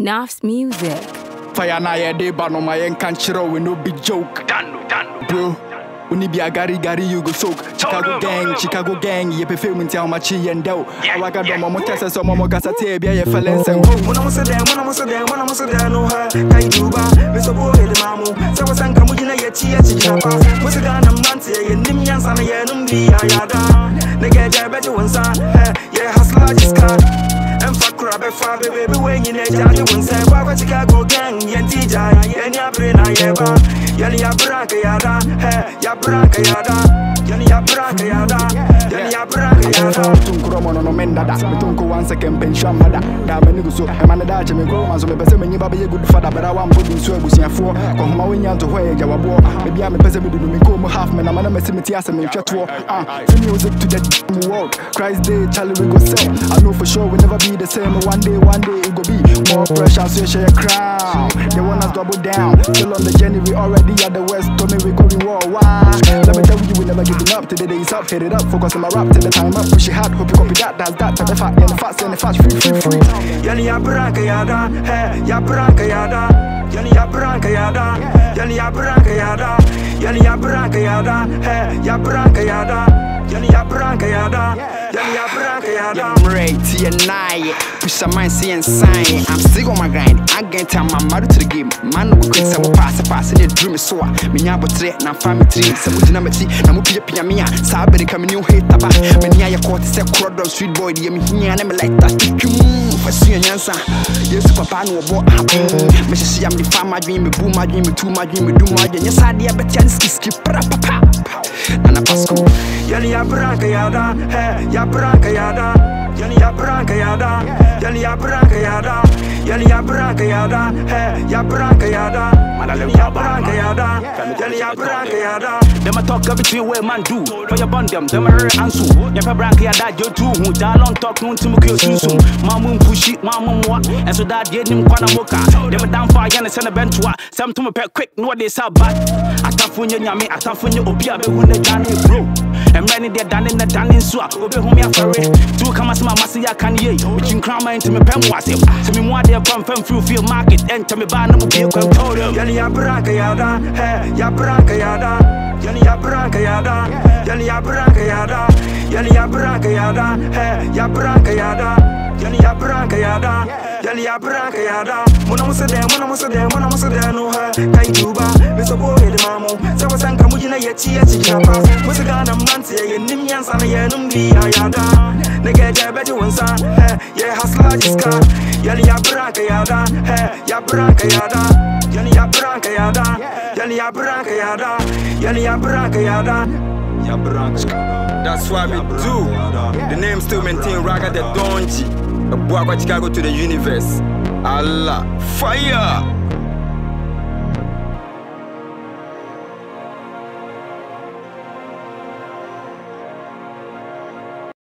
Nafs Music. Fire na yɛ de ba no ma yɛnka nkyerɛ we no be joke. Bro Uni be a gari gari you go soak. Chicago gang, Chicago gang Ye pe film nti ama chi yendeo Awaga do mo tese so mo kasa te bia ye felen oh, sen ho oh, oh. Muna musa da muna musa da muna musa da no ha. Kai duba me so bo ele mamu sa wasan kamu jina ye chi ye chi chapa. Musa da nan mante ye nim yan sana ye num bi ya ya da. Ne ge ja be ti wonsa ye hasla jiska em fa kura be fa be be we nyi ne ja ti wonsa kwa kwa Chicago gang? Ye ti ja ye ni abre na ye ba. Ye ni abra ka ya da. Ya bra ka ya da ye ni abra ka ya da ye ni abra ka ya da Tunkuro mo no no men dada. Me tunko one second pension mada Da me nigu so E man da che me grow man so me pese me nyi baba ye good father But I want good so ebusiafo Ko homa we nyanto hɔ yɛ jawabo Me bia me pese me dudu me ko mo half me na mana me se me ti ase me hwɛ toɔ Ah, free music to the world Christ day Charlie we go sell I know for sure we never be the same. One day, one day it go be more pressure So you share crown. They want us double down. Still on the journey we already at the west Told me we going worldwide never Till the days is up, hit it up Focus on my rap till the time up Push it hard, hope you copy that That's that, type the fat, yeah the fat, yeah the fat Free, free, free Yani ya branca ya da, he, ya branca ya da. Yani ya branca ya da, yani ya branca ya da. Yani ya branca ya da, he, ya branca ya da. Yani ya branca ya da, yani ya branca ya da. I'm ready to unite. Push my mind, see and sign. I'm still on my get time, I'm out to the game. Man, we quick, some pass, pass, and the dream is so. Me nyabo tre, na family tree. Some with dynamite, na mu pia pia mia. Sabe coming new hate taba. Me nya ya caught se crowd on street boy. Me here and me like that. Fasi nyansa. Yesu papa no bo happen. Me she am the farm my dream, me boom my dream, me two my dream, me do my dream. Yes, I dia betia ski ski pra papa. Nana Pasco. Yani ya branca ya da, he, ya branca ya da. Yani ya branca ya da, yani ya branca ya da. Yani ya branca ya da, he, ya branca ya da. Yani ya branca ya da, yani ya branca ya da. A talk everything where man do. For your bond them, them a rare answer. Ya pe brank ya dad yo too. Hu ja long talk no timu kill susum. Mamu it, mamu mwa. And so that ye nim kwana moka. Them a down far yana send a benchwa. Some to me pe quick no they sa bad. Atafunye nyame, atafunye obi a be hu jani bro. Emre ni de dane na dane so a obi hu me afare. Tu kama sama masi ya kan ye. Uchin krama into me pem wase. Se me mo ade pam fam feel feel market. Enter me ba na mo be kwa told them. Yani ya branca ya da, he, ya branca ya da. Yani ya branca ya da, yani ya branca ya da. Yani ya branca ya branca ya da. Yani ya branca ya da. Muna musa de, muna musa de, muna musa de no ha. Kai duba, me so boy de mamu. Sa wasan chapa. Ye nim ye ya ye hasla jiska. Yani ya ya. Yani ya yani ya yani ya ya. That's why we do. The name still maintain Raga the DonGee. A boy Chicago to the universe. Allah, fire!